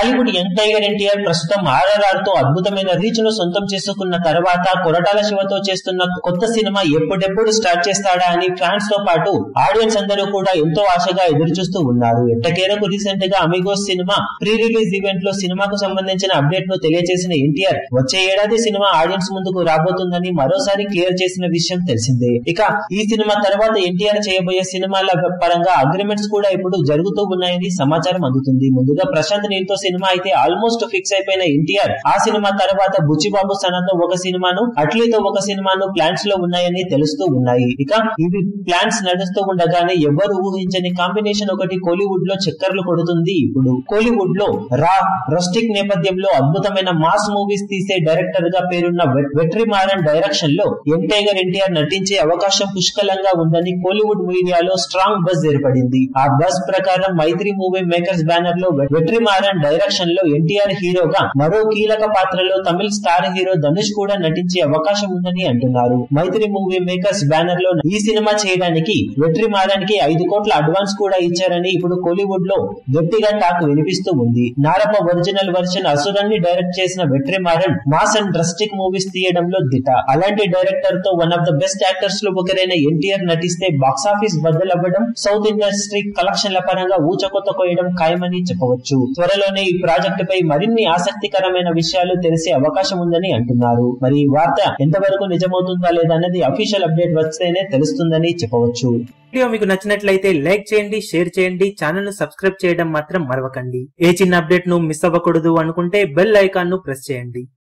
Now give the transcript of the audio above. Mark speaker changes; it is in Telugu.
Speaker 1: టాలీవుడ్ యంగ్ టైగర్ ఎన్టీఆర్ ప్రస్తుతం ఆర్ఆర్ఆర్తో అద్భుతమైన రీచ్ను సొంతం చేసుకున్న తర్వాత కొరటాల శివతో చేస్తున్న కొత్త సినిమా ఎప్పుడెప్పుడు స్టార్ట్ చేస్తాడా అని ఫ్యాన్స్తో పాటు ఆడియన్స్ అందరూ కూడా ఎంతో ఆశగా ఎదురు చూస్తూ ఉన్నారు. ఎట్టకేరకు రీసెంట్గా అమిగోస్ సినిమా ప్రీ రిలీజ్ ఈవెంట్లో సినిమాకు సంబంధించిన అప్డేట్ను తెలియజేసిన ఎన్టీఆర్ వచ్చే ఏడాది సినిమా ఆడియన్స్ ముందుకు రాబోతుందని మరోసారి క్లియర్ చేసిన విషయం తెలిసిందే. ఇక ఈ సినిమా తర్వాత ఎన్టీఆర్ చేయబోయే సినిమాల పరంగా అగ్రిమెంట్స్ కూడా ఇప్పుడు జరుగుతూ ఉన్నాయని సమాచారం అందుతుంది. ముందుగా ప్రశాంత్ నీల్తో సినిమా అయితే ఆల్మోస్ట్ ఫిక్స్ అయిపోయిన ఎన్టీఆర్. ఆ సినిమా తర్వాత బుచ్చిబాబు సనతో ఒక సినిమాను అట్లీతో ఒక సినిమాను ప్లాన్స్లో ఉన్నాయని తెలుస్తూ ఉన్నాయి. ఇక ఇవి ప్లాన్స్ నడుస్తూ ఉండగానే ఎవరు ఊహించని కాంబినేషన్ ఒకటి కోలీవుడ్లో చక్కర్లు కొడుతుంది ఇప్పుడు. కోలీవుడ్లో రా రస్టిక్ నేపథ్యంలో అద్భుతమైన మాస్ మూవీస్ తీసే డైరెక్టర్గా పేరున్న వెట్రిమారన్ డైరెక్షన్లో ఎం టైగర్ ఎన్టీఆర్ నటించే అవకాశం పుష్కలంగా ఉందని కోలీవుడ్ మీడియాలో స్ట్రాంగ్ బజ్ ఏర్పడింది. ఆ బజ్ ప్రకారం మైత్రి మూవీ మేకర్స్ బ్యానర్లో వెట్రిమారన్ వెట్రిమారన్ డైరెక్షన్లో ఎన్టీఆర్ హీరోగా మరో కీలక పాత్రలో తమిళ స్టార్ హీరో ధనుష్ కూడా నటించే అవకాశం ఉందని అంటున్నారు. మైత్రి మూవీ మేకర్స్ బ్యానర్లో ఈ సినిమా చేయడానికి వెట్రి కి ఐదు కోట్ల అడ్వాన్స్ కూడా ఇచ్చారని ఇప్పుడు కోలీవుడ్లో గట్టిగా టాక్ వినిపిస్తూ ఉంది. నారప్ప ఒరిజినల్ వర్షన్ అసురాన్ని డైరెక్ట్ చేసిన Vetri Maran mass and drastic movies తీయడంలో దిట అలాంటి డైరెక్టర్తో వన్ ఆఫ్ ద బెస్ట్ యాక్టర్స్లో ఒకరైన ఎన్టీఆర్ నటిస్తే బాక్సాఫీస్ బద్దలవ్వడం సౌత్ ఇండస్ట్రీ కలెక్షన్ల పరంగా ఊచకొత్త కోయడం ఖాయమని చెప్పవచ్చు. త్వరలోనే ఈ ప్రాజెక్టు పై మరిన్ని ఆసక్తికరమైన విషయాలు తెలిసే అవకాశం ఉందని అంటున్నారు. మరి ఈ వార్త ఎంతవరకు నిజమవుతుందా లేదన్నది అఫీషియల్ అప్డేట్ వస్తేనే తెలుస్తుందని చెప్పవచ్చు.
Speaker 2: వీడియో మీకు నచ్చినట్లయితే లైక్ చేయండి షేర్ చేయండి ఛానల్ను సబ్స్క్రైబ్ చేయడం మాత్రం మరవకండి. ఏ చిన్న అప్డేట్ను మిస్ అవ్వకూడదు అనుకుంటే బెల్ ఐకాన్ను ప్రెస్ చేయండి.